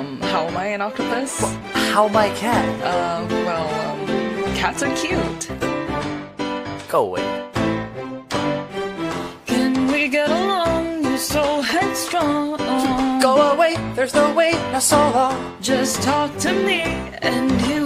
Um, how am i an octopus? How am I a cat? Uh, well, um, cats are cute. Go away. Can we get along? You're so headstrong. Go away, there's no way, now so long. Just talk to me and you.